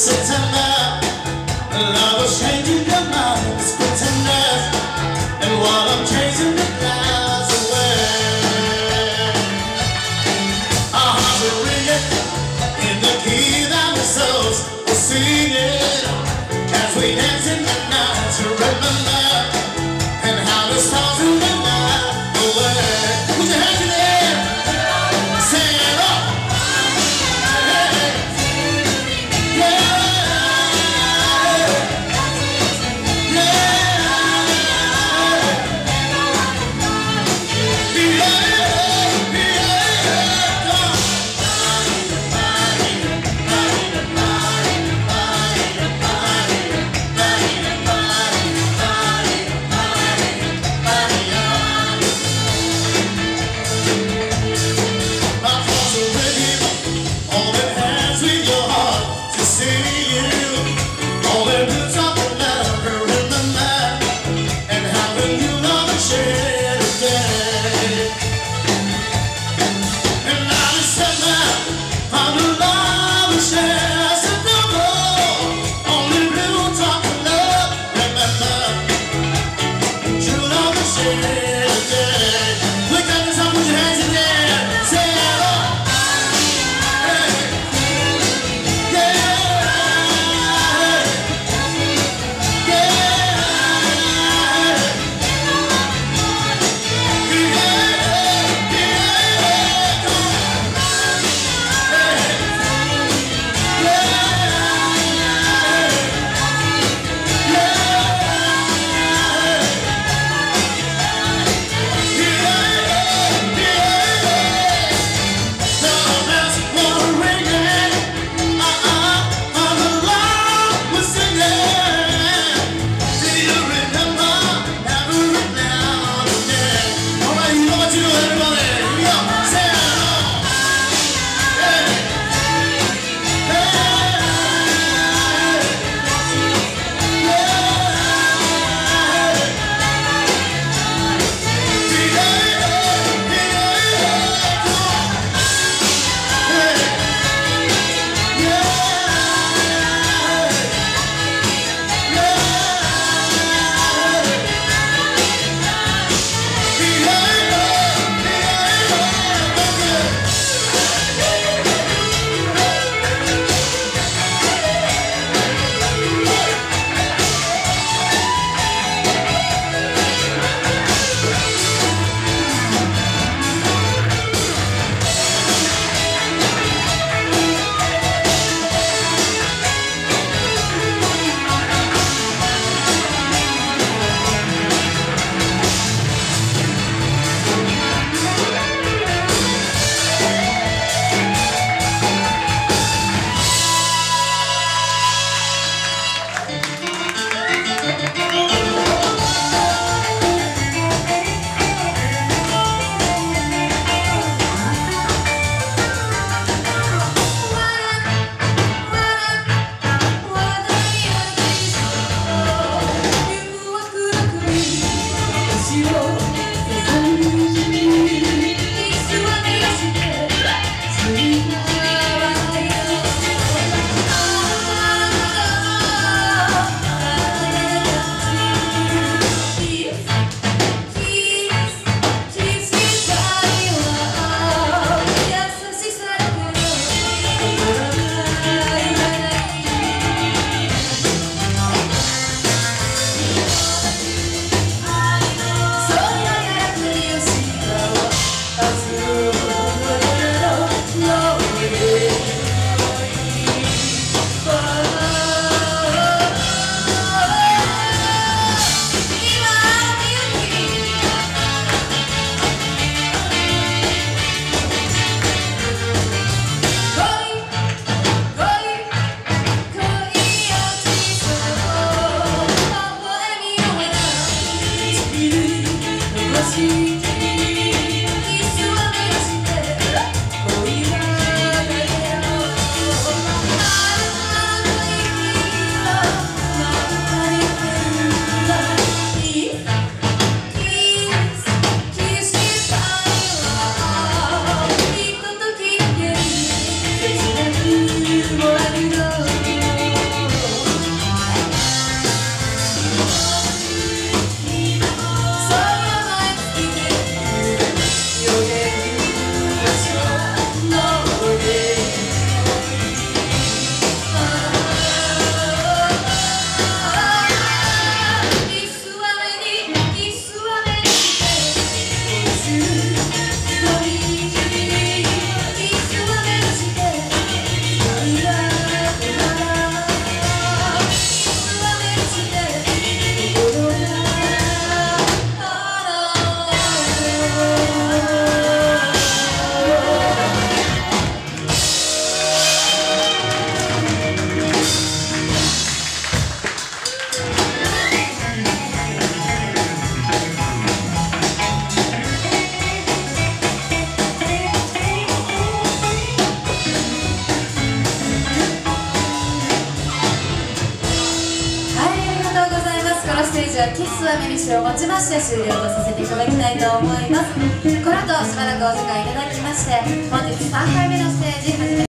says をもちまして終了とさせていただきたいと思います。この後しばらくお時間いただきまして本日3回目のステージ始め